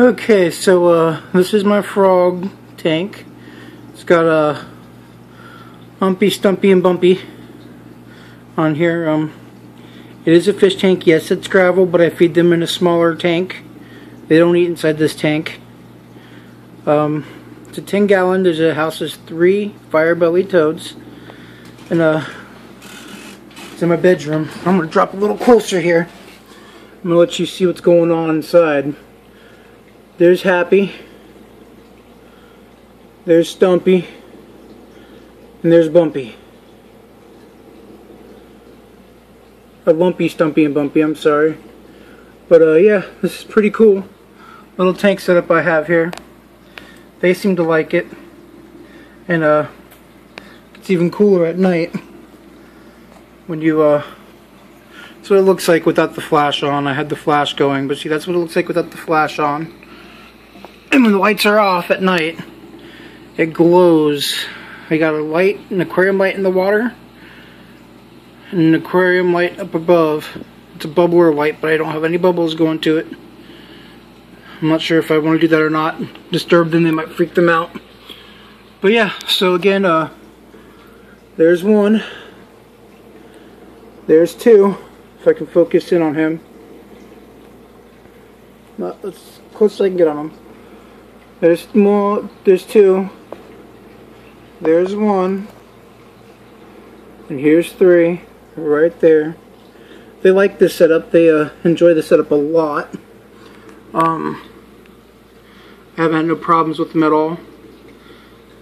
Okay, so uh, this is my frog tank. It's got a Humpy, Stumpy, and Bumpy on here. Um, it is a fish tank. Yes, it's gravel, but I feed them in a smaller tank. They don't eat inside this tank. Um, it's a 10 gallon. There's a houses three fire belly toads. And uh, it's in my bedroom. I'm going to drop a little closer here. I'm going to let you see what's going on inside. There's Happy. There's Stumpy. And there's Bumpy. A lumpy, Stumpy, and Bumpy, I'm sorry. But uh, yeah, this is pretty cool. Little tank setup I have here. They seem to like it. And uh, it's even cooler at night. When you uh, that's what it looks like without the flash on. I had the flash going, but see, that's what it looks like without the flash on. And when the lights are off at night, it glows. I got a light, an aquarium light in the water, and an aquarium light up above. It's a bubbler light, but I don't have any bubbles going to it. I'm not sure if I want to do that or not. Disturb them, they might freak them out. But yeah, so again, uh, there's one. There's two. If I can focus in on him. Let's close so I can get on him. There's more. There's two. There's one. And here's three. Right there. They like this setup. They uh, enjoy the setup a lot. Um, I haven't had no problems with them at all.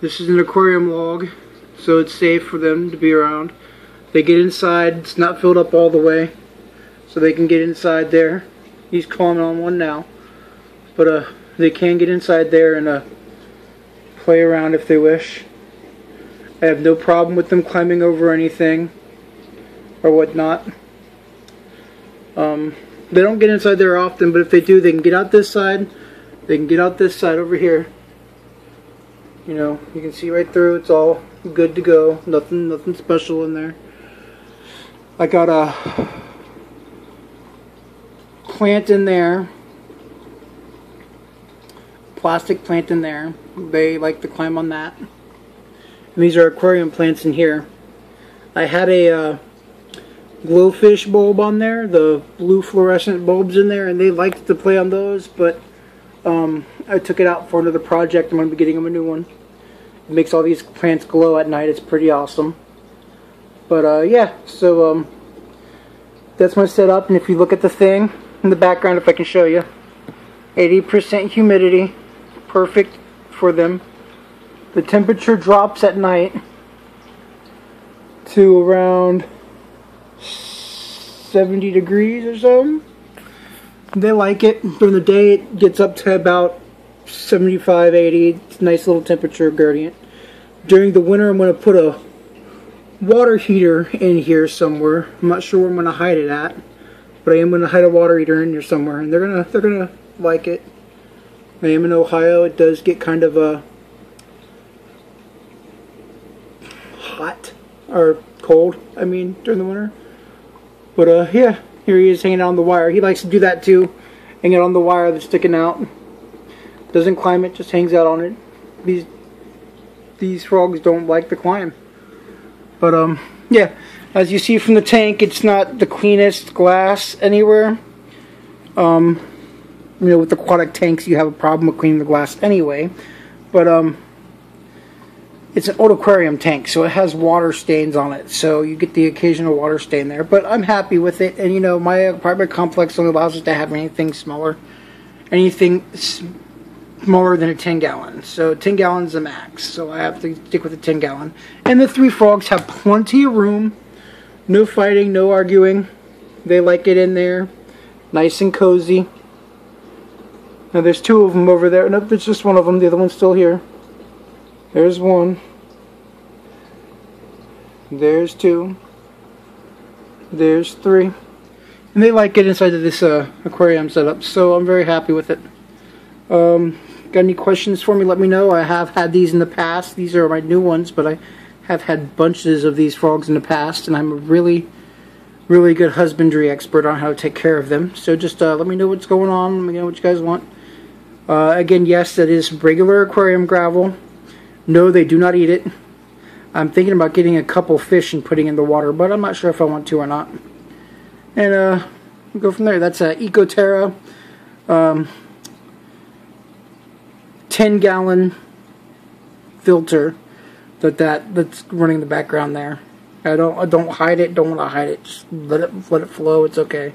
This is an aquarium log, so it's safe for them to be around. They get inside. It's not filled up all the way, so they can get inside there. He's climbing on one now. But uh, they can get inside there and uh, play around if they wish. I have no problem with them climbing over anything or whatnot. Um, they don't get inside there often, but if they do, they can get out this side. They can get out this side over here. You know, you can see right through. It's all good to go. Nothing, nothing special in there. I got a plant in there plastic plant in there. They like to climb on that. And these are aquarium plants in here. I had a uh, glowfish bulb on there, the blue fluorescent bulbs in there, and they liked to play on those, but um, I took it out for another project. I'm going to be getting them a new one. It makes all these plants glow at night. It's pretty awesome. But uh, yeah, so um, that's my setup. And if you look at the thing in the background, if I can show you, 80% humidity perfect for them. The temperature drops at night to around 70 degrees or so. They like it. During the day it gets up to about 75, 80. It's a nice little temperature gradient. During the winter I'm going to put a water heater in here somewhere. I'm not sure where I'm going to hide it at. But I am going to hide a water heater in here somewhere. And they're going to they're going to like it. I am in Ohio. It does get kind of uh, hot or cold. I mean during the winter. But uh, yeah, here he is hanging out on the wire. He likes to do that too, hanging on the wire that's sticking out. Doesn't climb it, just hangs out on it. These these frogs don't like to climb. But um, yeah, as you see from the tank, it's not the cleanest glass anywhere. Um, you know, with aquatic tanks, you have a problem with cleaning the glass anyway. But um, it's an old aquarium tank, so it has water stains on it. So you get the occasional water stain there. But I'm happy with it. And you know, my apartment complex only allows us to have anything smaller, anything smaller than a 10 gallon. So 10 gallons the max. So I have to stick with a 10 gallon. And the three frogs have plenty of room. No fighting, no arguing. They like it in there. Nice and cozy. Now there's two of them over there. Nope, there's just one of them. The other one's still here. There's one. There's two. There's three. And they like it inside of this uh, aquarium setup, so I'm very happy with it. Um, got any questions for me, let me know. I have had these in the past. These are my new ones, but I have had bunches of these frogs in the past, and I'm a really, really good husbandry expert on how to take care of them. So just uh, let me know what's going on. Let me know what you guys want. Uh, again, yes, that is regular aquarium gravel. No, they do not eat it. I'm thinking about getting a couple fish and putting in the water, but I'm not sure if I want to or not. And uh, we'll go from there. That's a Ecoterra um, 10 gallon filter that, that that's running in the background there. I don't I don't hide it. Don't want to hide it. Just let it let it flow. It's okay.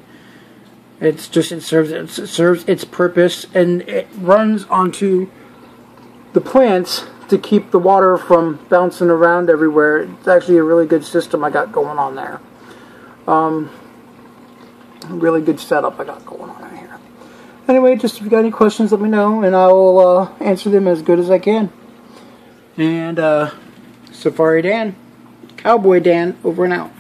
It's just it serves it serves its purpose and it runs onto the plants to keep the water from bouncing around everywhere. It's actually a really good system I got going on there. Um, really good setup I got going on here. Anyway, just if you got any questions, let me know, and I will uh, answer them as good as I can. And uh, Safari Dan, Cowboy Dan, over and out.